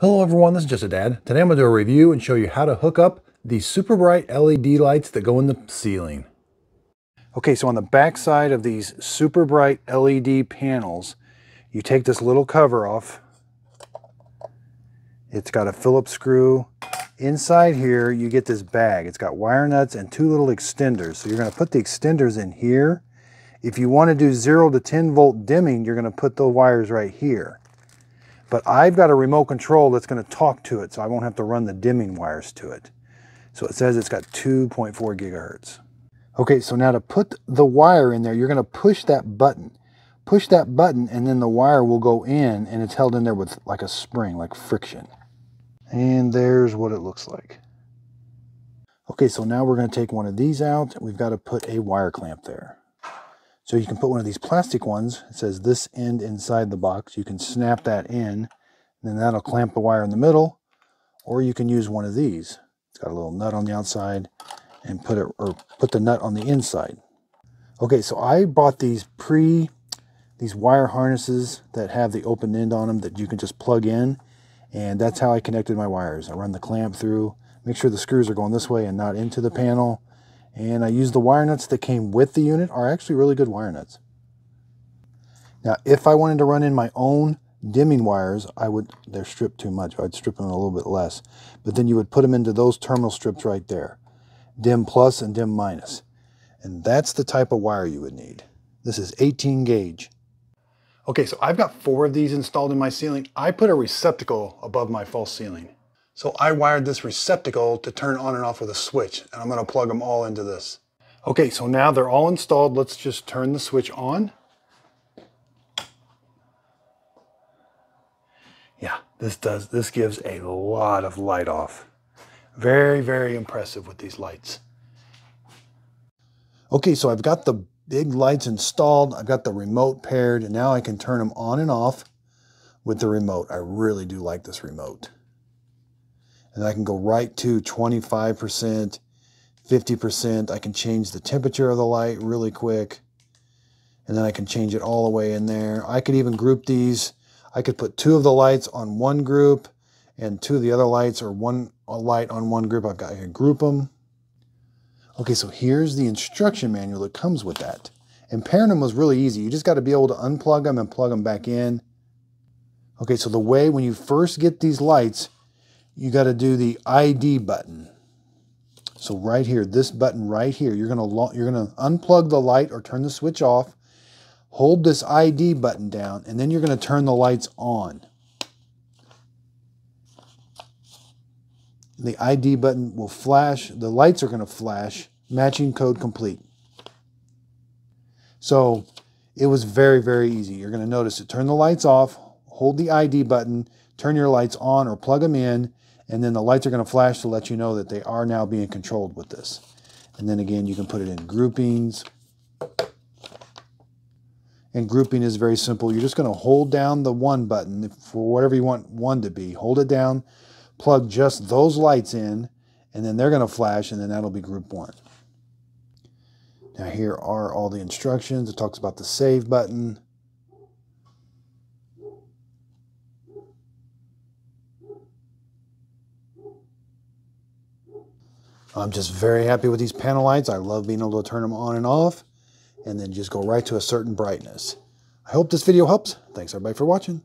Hello everyone, this is Just a Dad. Today I'm going to do a review and show you how to hook up these super bright LED lights that go in the ceiling. Okay, so on the back side of these super bright LED panels, you take this little cover off. It's got a Phillips screw. Inside here, you get this bag. It's got wire nuts and two little extenders. So you're going to put the extenders in here. If you want to do 0 to 10 volt dimming, you're going to put the wires right here. But I've got a remote control that's going to talk to it, so I won't have to run the dimming wires to it. So it says it's got 2.4 gigahertz. Okay, so now to put the wire in there, you're going to push that button. Push that button and then the wire will go in and it's held in there with like a spring, like friction. And there's what it looks like. Okay, so now we're going to take one of these out. We've got to put a wire clamp there. So you can put one of these plastic ones. It says this end inside the box. You can snap that in, and then that'll clamp the wire in the middle. Or you can use one of these. It's got a little nut on the outside and put it or put the nut on the inside. Okay, so I bought these pre these wire harnesses that have the open end on them that you can just plug in. And that's how I connected my wires. I run the clamp through, make sure the screws are going this way and not into the panel. And I used the wire nuts that came with the unit are actually really good wire nuts. Now, if I wanted to run in my own dimming wires, I would, they're stripped too much. I'd strip them a little bit less. But then you would put them into those terminal strips right there. Dim plus and dim minus. And that's the type of wire you would need. This is 18 gauge. Okay, so I've got four of these installed in my ceiling. I put a receptacle above my false ceiling. So I wired this receptacle to turn on and off with a switch, and I'm gonna plug them all into this. Okay, so now they're all installed. Let's just turn the switch on. Yeah, this does, this gives a lot of light off. Very, very impressive with these lights. Okay, so I've got the big lights installed. I've got the remote paired, and now I can turn them on and off with the remote. I really do like this remote and I can go right to 25%, 50%. I can change the temperature of the light really quick. And then I can change it all the way in there. I could even group these. I could put two of the lights on one group and two of the other lights or one light on one group. I've got, can group them. Okay, so here's the instruction manual that comes with that. And pairing them was really easy. You just got to be able to unplug them and plug them back in. Okay, so the way when you first get these lights, you got to do the ID button. So right here, this button right here, you're gonna you're gonna unplug the light or turn the switch off. Hold this ID button down, and then you're gonna turn the lights on. The ID button will flash. The lights are gonna flash. Matching code complete. So it was very, very easy. You're gonna notice it. Turn the lights off. Hold the ID button. Turn your lights on or plug them in and then the lights are going to flash to let you know that they are now being controlled with this. And then again, you can put it in groupings. And grouping is very simple. You're just going to hold down the one button for whatever you want one to be. Hold it down, plug just those lights in, and then they're going to flash, and then that'll be group one. Now here are all the instructions. It talks about the save button. I'm just very happy with these panel lights. I love being able to turn them on and off and then just go right to a certain brightness. I hope this video helps. Thanks everybody for watching.